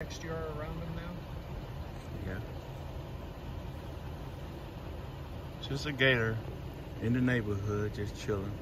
texture around them now? Yeah. Just a gator in the neighborhood, just chilling.